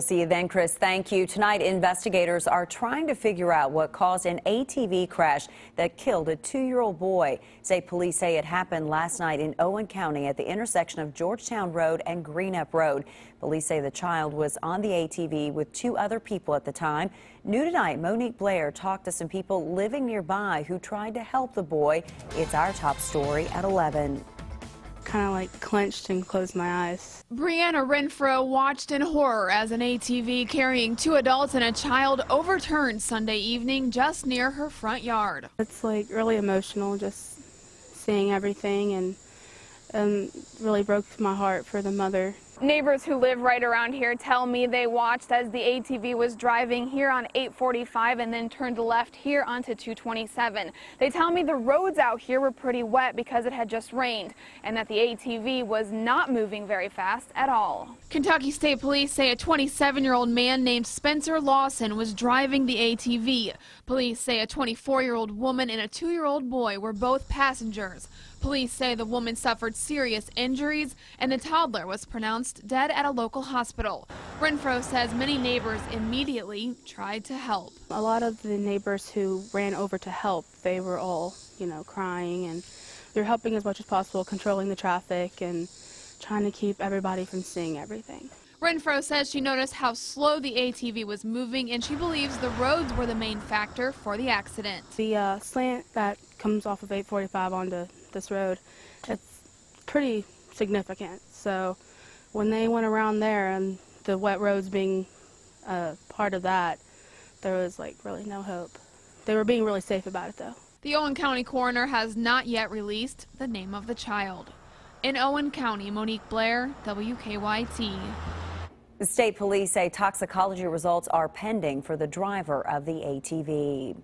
We'll see you then, Chris. Thank you. Tonight, investigators are trying to figure out what caused an ATV crash that killed a two-year-old boy. Police say it happened last night in Owen County at the intersection of Georgetown Road and Greenup Road. Police say the child was on the ATV with two other people at the time. New tonight, Monique Blair talked to some people living nearby who tried to help the boy. It's our top story at 11 kind of like clenched and closed my eyes. Brianna Renfro watched in horror as an ATV carrying two adults and a child overturned Sunday evening just near her front yard. It's like really emotional just seeing everything and um, really broke my heart for the mother. Neighbors who live right around here tell me they watched as the ATV was driving here on 845 and then turned left here onto 227. They tell me the roads out here were pretty wet because it had just rained and that the ATV was not moving very fast at all. Kentucky State Police say a 27-year-old man named Spencer Lawson was driving the ATV. Police say a 24-year-old woman and a 2-year-old boy were both passengers. Police say the woman suffered serious injuries and the toddler was pronounced dead at a local hospital. Renfro says many neighbors immediately tried to help. A lot of the neighbors who ran over to help, they were all, you know, crying and they're helping as much as possible, controlling the traffic and trying to keep everybody from seeing everything. Renfro says she noticed how slow the ATV was moving and she believes the roads were the main factor for the accident. The uh, slant that comes off of 845 onto this road, it's pretty significant. So when they went around there and the wet roads being uh, part of that, there was like really no hope. They were being really safe about it though. The Owen County coroner has not yet released the name of the child. In Owen County, Monique Blair, WKYT. The state police say toxicology results are pending for the driver of the ATV.